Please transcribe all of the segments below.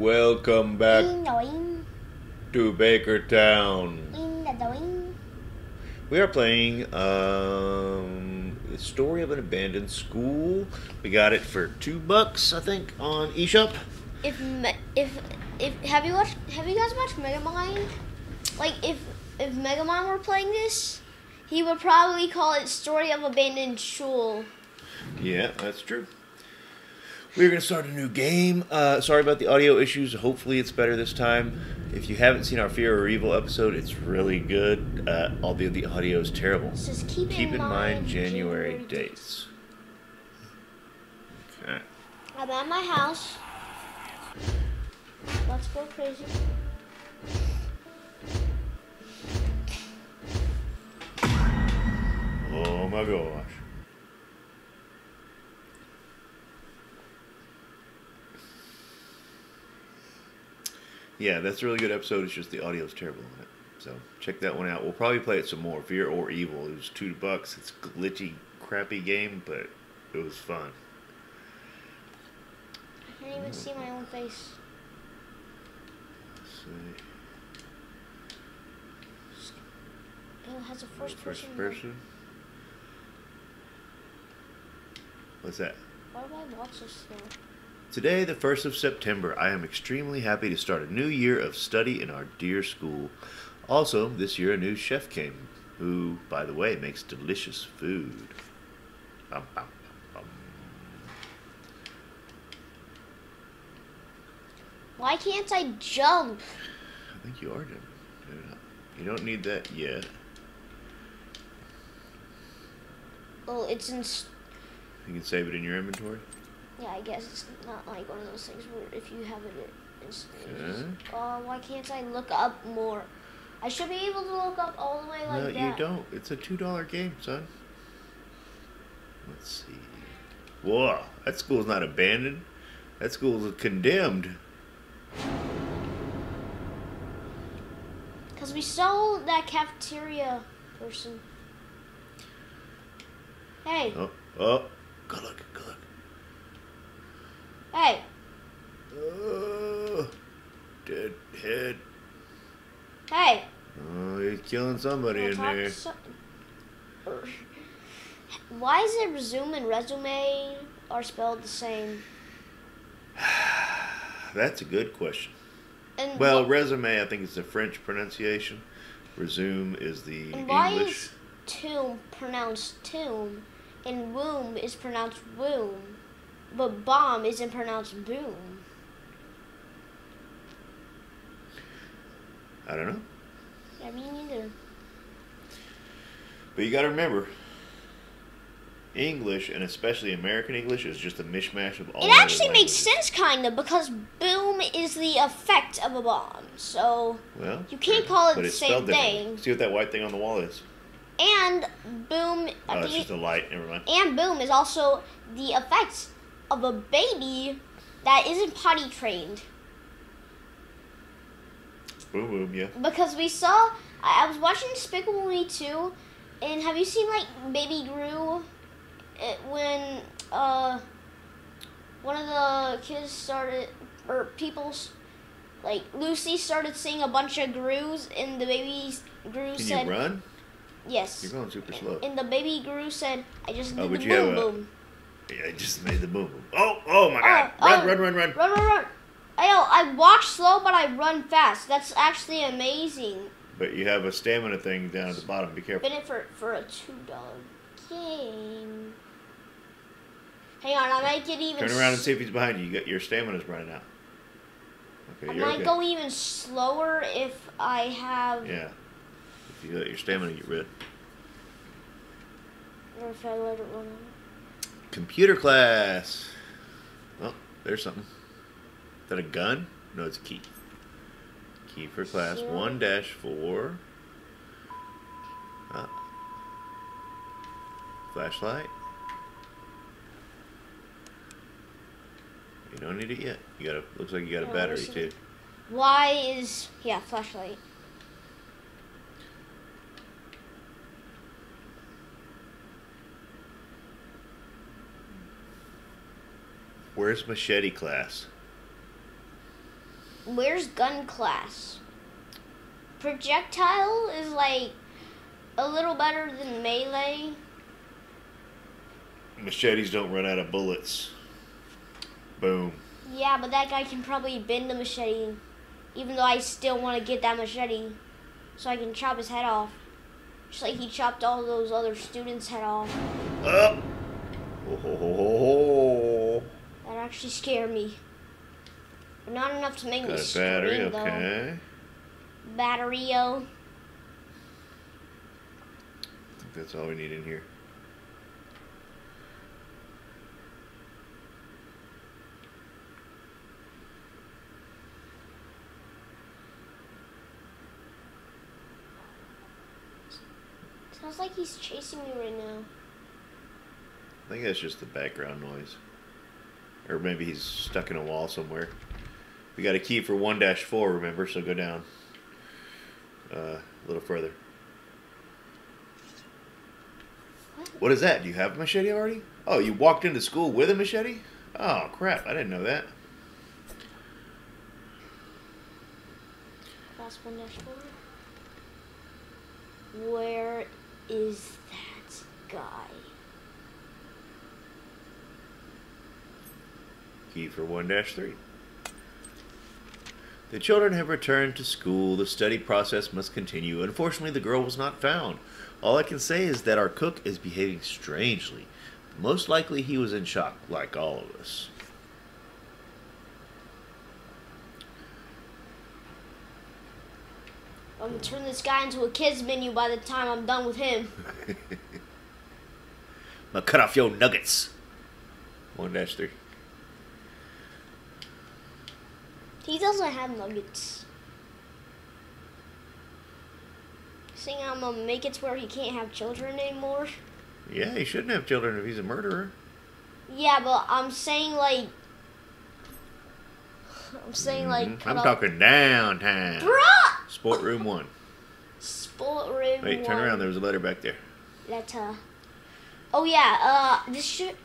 Welcome back to Bakertown. ding da doing. We are playing um, the story of an abandoned school. We got it for two bucks, I think, on eShop. If if if have you watched have you guys watched Megamind? Like if if Megamind were playing this, he would probably call it Story of Abandoned School. Yeah, that's true. We're going to start a new game. Uh, sorry about the audio issues. Hopefully, it's better this time. If you haven't seen our Fear or Evil episode, it's really good, uh, albeit the audio is terrible. Just keep, Keep in mind January January dates. Okay. I'm at my house. Let's go crazy. Oh my gosh. Yeah, that's a really good episode. It's just the audio's terrible on it. So check that one out. We'll probably play it some more. Fear or Evil. It was two bucks. It's a glitchy, crappy game, but it was fun. I can't even hmm. see my own face. Let's see. Oh, it has a first, First person. person. What's that? Why do I watch this slow? Today, the 1st of September, I am extremely happy to start a new year of study in our dear school. Also, this year a new chef came, who, by the way, makes delicious food. Bum, bum, bum. Why can't I jump? I think you are jumping. You don't need that yet. Well, it's in. You can save it in your inventory. Yeah, I guess it's not like one of those things where if you have it in stages. Okay. Oh, why can't I look up more? I should be able to look up all the way like no, that. No, you don't. It's a $2 game, son. Let's see. Whoa, that school's not abandoned. That school's condemned. Because we saw that cafeteria person. Hey, Oh, oh, good look, good look. Hey, Oh, dead head. hey. Oh, he's killing somebody in there. so- Why is it resume and resume are spelled the same? That's a good question. And Well, resume, I think is the French pronunciation. Resume is the And why English. is tomb pronounced tomb and womb is pronounced womb, but bomb isn't pronounced boom? I don't know. I mean, neither. But you got to remember, English and especially American English is just a mishmash of all. It actually makes sense, kind of, because boom is the effect of a bomb. So, Well, You can't call it but the it's same thing. See what that white thing on the wall is? and boom, Oh, it's just a light. Never mind. and boom is also the effect of a baby that isn't potty trained. Boom, boom, yeah. because we saw I, I was watching Despicable Me 2 and have you seen like Baby Gru it, when uh one of the kids started or people's like Lucy started seeing a bunch of Grus and the baby Gru Can said you run? yes You're going super slow. and the baby Gru said I just Oh, did the boom a- boom Yeah, I just made the boom. boom. Oh, oh my God! Oh, run, oh. run, run, run! run run run I know I walk slow but I run fast that's actually amazing But you have a stamina thing down at the bottom. Be careful. Been it for for a two dollar game. Hang on, I might get even. Turn around and see if he's behind you. You got your stamina's running out. Okay, I might okay. go even slower if I have. Yeah. If you let your stamina get rid. Or if I let it run. out. Computer class. Oh, there's something. Is that a gun? No, it's a key. Key for class Zero. one dash four. Ah. Flashlight. You don't need it yet. You got a looks like you got a battery too. Why is yeah flashlight? Where's machete class? where's gun class? Projectile is like a little better than melee. Machetes don't run out of bullets. Boom. Yeah, but that guy can probably bend the machete. Even though I still want to get that machete so I can chop his head off. Just like he chopped all those other students' head off. Up. Oh, ho, ho, ho, ho. That actually scare me. But not enough to make me Got a scream, battery, though. okay. Batterio. I think that's all we need in here. Sounds like he's chasing me right now. I think that's just the background noise. Or maybe he's stuck in a wall somewhere. We got a key for 1 4, remember? So go down uh, a little further. What? Is that? Do you have a machete already? Oh, you walked into school with a machete? Oh, crap. I didn't know that. Class 1 4? Where is that guy? Key for 1 3. The children have returned to school. The study process must continue. Unfortunately, the girl was not found. All I can say is that our cook is behaving strangely. Most likely, he was in shock, like all of us. I'm gonna turn this guy into a kids menu by the time I'm done with him. I'm gonna cut off your nuggets. 1 3. He doesn't have nuggets. Saying I'm gonna make it to where he can't have children anymore. Yeah, he shouldn't have children if he's a murderer. Yeah, but I'm saying like. I'm saying like. Mhm. cut I'm talking downtown. Bruh! Sport room 1. Sport room. Wait, turn one. around. There was a letter back there. Letter. Oh yeah. Uh, this should.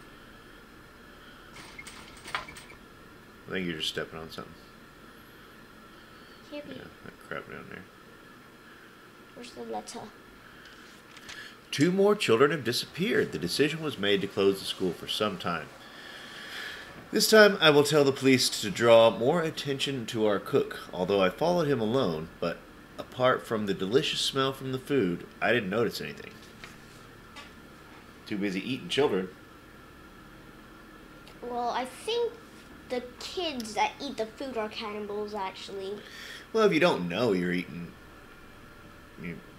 I think you're just stepping on something. Can't be. Yeah, that crap down there. Where's the letter? Two more children have disappeared. The decision was made to close the school for some time. This time, I will tell the police to draw more attention to our cook, although I followed him alone, but apart from the delicious smell from the food, I didn't notice anything. Too busy eating children. Well, I think the kids that eat the food are cannibals. Actually. Well, if you don't know you're eating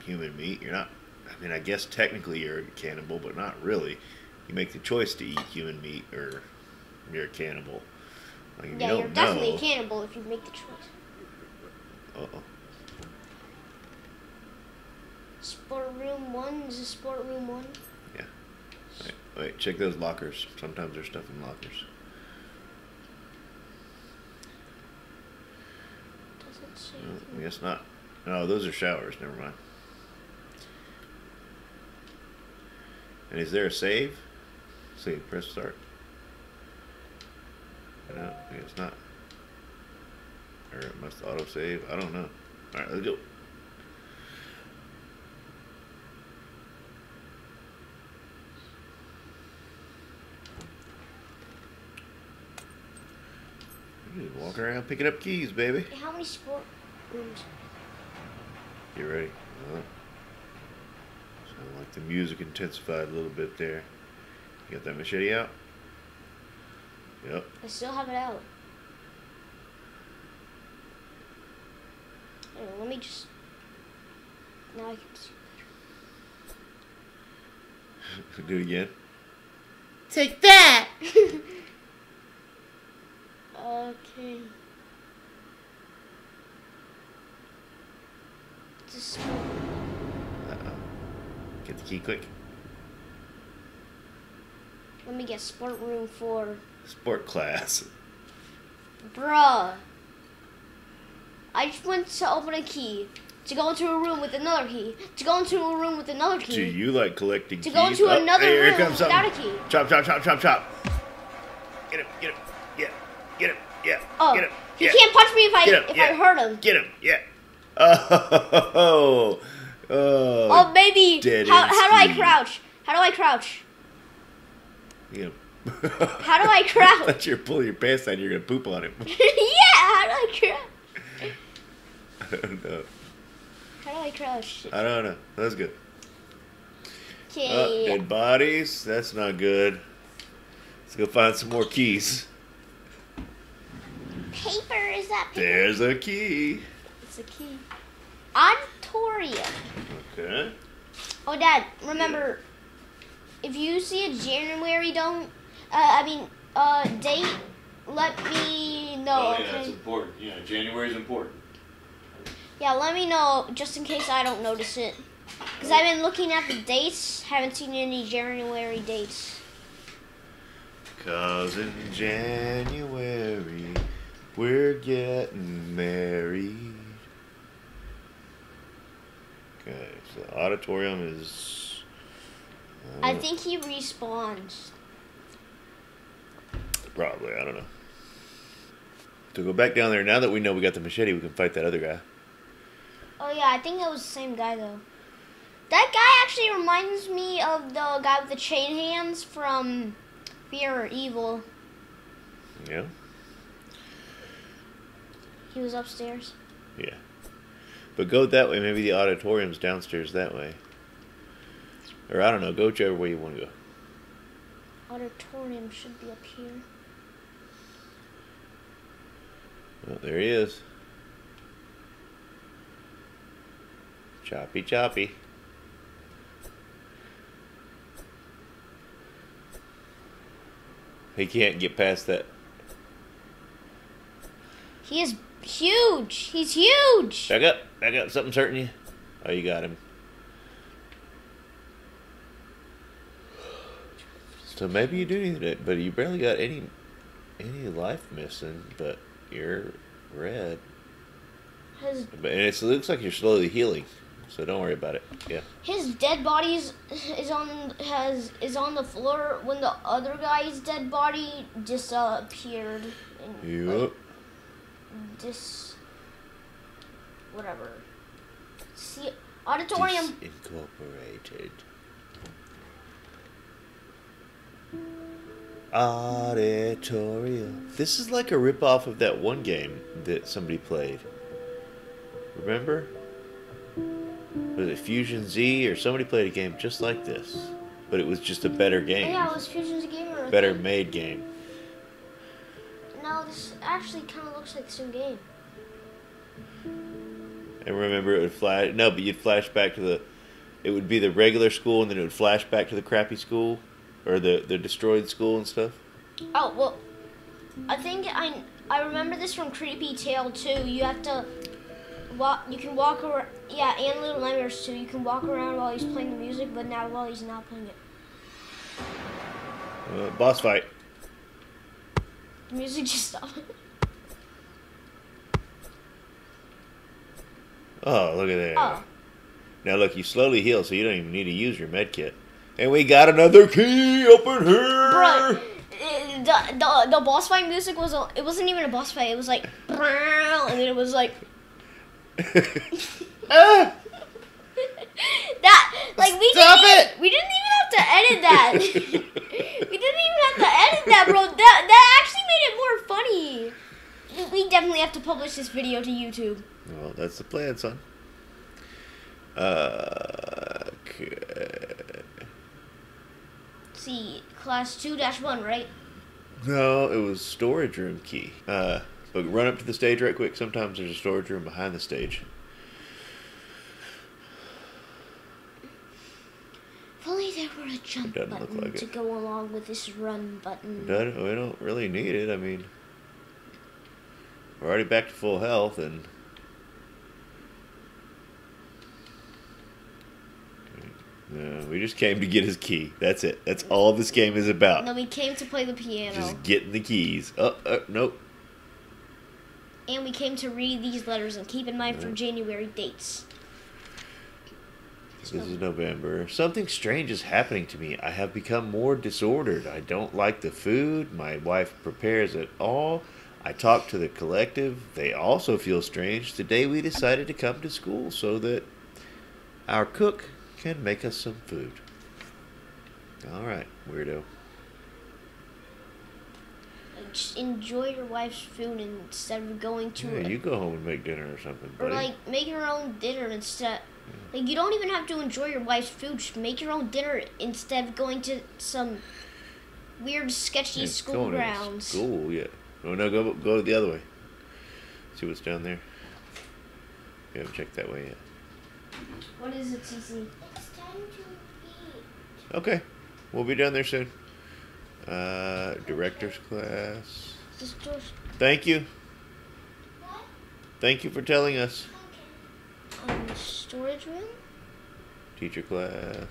human meat, you're not. I mean, I guess technically you're a cannibal, but not really. You make the choice to eat human meat, or you're a cannibal. Like, Yeah, you you're definitely know, a cannibal if you make the choice. Uh-oh. Sport room one is a sport room one. Wait, wait, check those lockers. Sometimes there's stuff in lockers. Doesn't say. No, I guess not. No, those are showers. Never mind. And is there a save? See, press start. No, I guess not. Or it must auto save. I don't know. All right, let's go. Just walking around picking up keys, baby. How many sport rooms? You ready? Uh, sound like the music intensified a little bit there. You got that machete out? Yep. I still have it out. Hang on, let me just. Now I can see. Do it again. Take that! okay. Just. Uh-oh. Get the key quick. Let me get sport room four. Sport class. Bruh. I just went to open a key. To go into a room with another key. To go into a room with another key. Do you like collecting To keys? go into Oh, another hey, room comes something. without a key. Chop, chop, chop, chop, chop. Get him, get him. Yeah, get him. Yeah, Oh. get him. He yeah. can't punch me if I if. I hurt him. Get him, yeah. Oh, oh, Oh, maybe. How, how do I crouch? How do I crouch? Yeah. How do I crouch? Let you pull your pants down. You're gonna poop on him. yeah. How do I crouch? I don't know. How do I crouch? I don't know. That's good. Uh, Okay. dead bodies. That's not good. Let's go find some more keys. paper is that paper? There's a key. A key. Auditorium. Okay. Oh, Dad. Remember, if you see a January don't, uh, I mean, uh, date, let me know. Oh, yeah, okay. important. Yeah, January's important. Yeah, let me know just in case I don't notice it. Because I've been looking at the dates, haven't seen any January dates. Cause in January we're getting married. So auditorium is. uh, I think he respawns. Probably, I don't know. To go back down there, now that we know we got the machete, we can fight that other guy. Oh yeah, I think it was the same guy though. That guy actually reminds me of the guy with the chain hands from Fear or Evil. Yeah? He was upstairs. Yeah. But go that way, maybe the auditorium's downstairs that way. Or I don't know, go whichever way you want to go. Auditorium should be up here. Oh, there he is. Choppy, choppy. He can't get past that. He is huge. He's huge. Back up, back got Something's hurting you. Oh, you got him. So maybe you do need it, but you barely got any any life missing. But you're red, His but and it's, it looks like you're slowly healing. So don't worry about it. Yeah. his dead body is, is on has is on the floor when the other guy's dead body disappeared. And, like, Yep. dis whatever. See auditorium. Incorporated. Auditorium. This is like a ripoff of that one game that somebody played. Remember? Was it Fusion Z or somebody played a game just like this? But it was just a better game. yeah, it was FusionZGamer. I Better think. made game. No, this actually kind of looks like the same game. And remember it would flash no, but you'd flash back to the it would be the regular school and then it would flash back to the crappy school or the the destroyed school and stuff. Oh well, I think I I remember this from Creepy Tale too. You have to walk. You can walk around. Yeah, and Little Nightmares too. You can walk around while he's playing the music, but now while he's not playing it, Uh, boss fight. the music just stopped. Oh, look at that. Oh, Now look, you slowly heal, so you don't even need to use your med kit. And we got another key up in here. bro. The, the, the boss fight music was it wasn't even a boss fight. It was like and then it was like ah, that like we Stop didn't it! even, we didn't even have to edit that. we didn't even have to edit that, bro. That that actually made it more funny. We definitely have to publish this video to YouTube. Well, that's the plan, son. Uh, okay. See, class two dash one, right? No, it was storage room key. Uh, but run up to the stage right quick. Sometimes there's a storage room behind the stage. If only there were a jump button like to it. go along with this run button. We don't really need it. I mean, we're already back to full health, and No, we just came to get his key. That's it. That's all this game is about. No, we came to play the piano. Just getting the keys. Oh, uh, nope. And we came to read these letters and keep in mind for January dates. This is November. Something strange is happening to me. I have become more disordered. I don't like the food my wife prepares at all. I talk to the collective. They also feel strange. Today we decided to come to school so that our cook can make us some food. All right, weirdo. Just enjoy your wife's food instead of going to Yeah, a- you go home and make dinner or something, or like make your own dinner instead. Like you don't even have to enjoy your wife's food. Just make your own dinner instead of going to some weird, sketchy Yeah, school grounds. School, yeah. Oh no, go go the other way. See what's down there. We haven't checked that way yet. What is it, Cece? It's time to eat. Okay, we'll be down there soon. Uh, director's class. Thank you. What? Thank you for telling us. Okay. Um, storage room. Teacher class.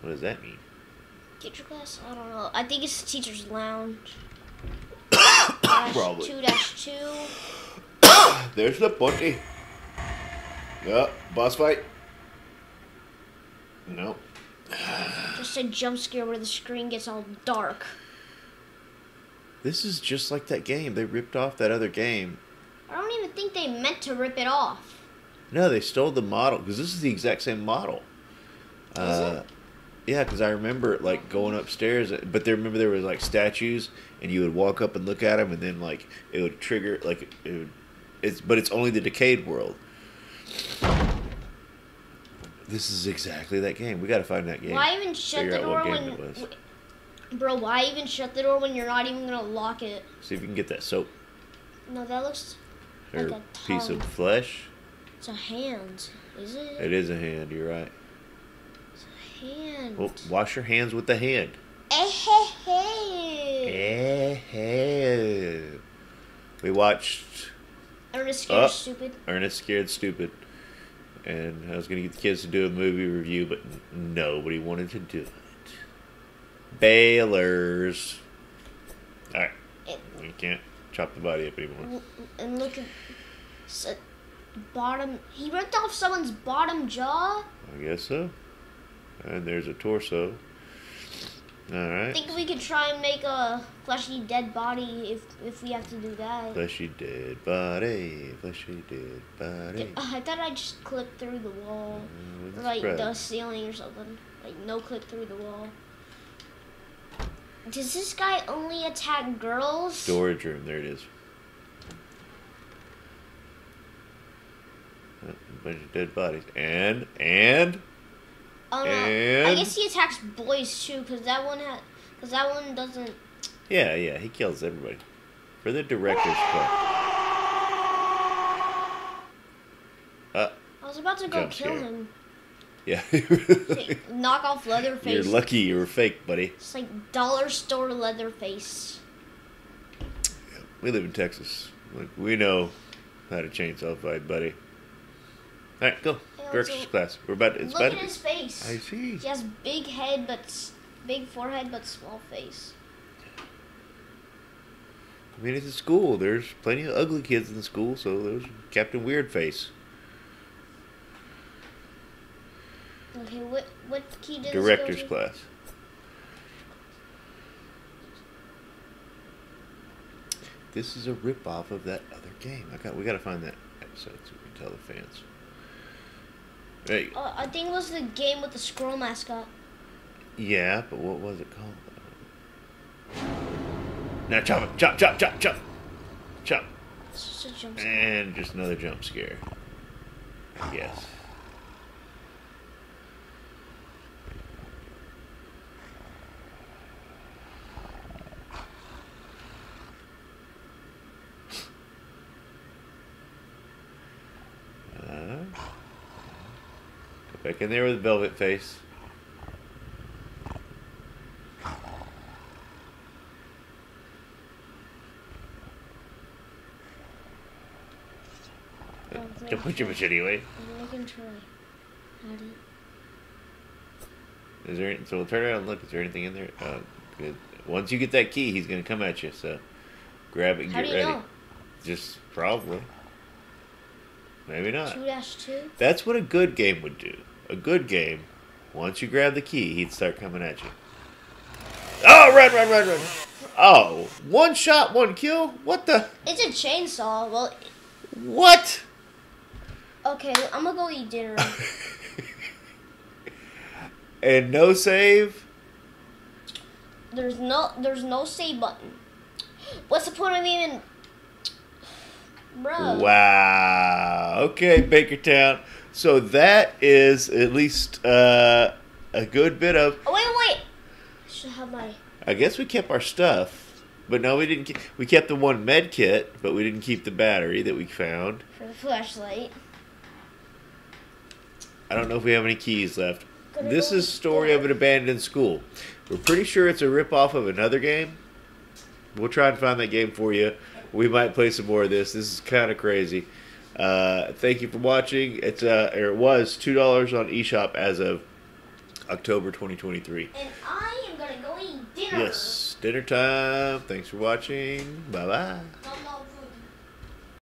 What does that mean? Teacher class. I don't know. I think it's the teacher's lounge. Probably. Two dash two. There's the potty. Yeah, boss fight. No. Just a jump scare where the screen gets all dark. This is just like that game. They ripped off that other game. I don't even think they meant to rip it off. No, they stole the model because this is the exact same model. Is Uh, yeah, because I remember it, like going upstairs, but there remember there was like statues, and you would walk up and look at them, and then like it would trigger like it would. It's but it's only the decayed world. This is exactly that game. We got to find that game. Why even shut Figure the door when, it was. w- bro? Why even shut the door when you're not even gonna lock it? See if you can get that soap No, that looks or Like a piece of flesh. it's a hand. Is it? It is a hand. You're right. It's a hand. Well, wash your hands with the hand. Eh, hey, hey. Eh, eh. We watched Ernest Scared Uh. Stupid. Ernest Scared Stupid. And I was going to get the kids to do a movie review, but nobody wanted to do it. Bailers. Alright. We can't chop the body up anymore. And look at s- bottom. He ripped off someone's bottom jaw. I guess so. And there's a torso. I think we could try and make a fleshy dead body if if we have to do that. Fleshy dead body. Fleshy dead body. Uh, I thought I just clipped through the wall. Uh, like spread. the ceiling or something. Like no clip through the wall. Does this guy only attack girls? Storage room. There it is. Uh, A bunch of dead bodies. And, and, Oh no. I guess he attacks boys too, cause that one had, cause that one doesn't. yeah, yeah, he kills everybody. For the director's cut. Uh, I was about to go kill scare. him. yeah. Knock off Leatherface. You're lucky you were fake, buddy. It's like dollar store Leatherface. We live in Texas. Like, we know how to chainsaw fight, buddy. Alright, go. Yeah, Director's class. We're about it's Look about at his face. I see. He has big head but big forehead but small face. I mean, it's a school. There's plenty of ugly kids in the school, so there's Captain Weird Face. Okay, what what key did Director's go to? class. This is a rip off of that other game. I got we gotta find that episode so we can tell the fans. Uh, I think it was the game with the squirrel mascot. yeah, but what was it called? Now chop it, chop, chop, chop, chop, chop, It's just a jump scare. and just another jump scare. I guess. Uh, back in there with velvet face. Don't put your machete away. I can try. It. Is there? So we'll turn around and look. Is there anything in there? Uh, good. Once you get that key, he's gonna come at you. So grab it and How get do you ready. know? Just probably. Maybe not. Two dash two. That's what a good game would do. A good game, once you grab the key, he'd start coming at you. Oh, run, run, run, run. Oh, one shot, one kill? What the? It's a chainsaw. Well, What? okay, I'm gonna go eat dinner. and no save? There's no, there's no save button. What's the point of even, bro? Wow. Okay, Bakertown. So that is at least uh, a good bit of. Oh wait, wait. I should have my. I guess we kept our stuff, but no, we didn't. Keep, we kept the one med kit, but we didn't keep the battery that we found. for the flashlight. I don't know if we have any keys left. Gonna This is story of an abandoned school. We're pretty sure it's a ripoff of another game. We'll try and find that game for you. We might play some more of this. This is kind of crazy. Uh, thank you for watching. It's uh, or it was two dollars on eShop as of October 2023. And I am gonna go eat dinner. Yes, dinner time. Thanks for watching. Bye. Bye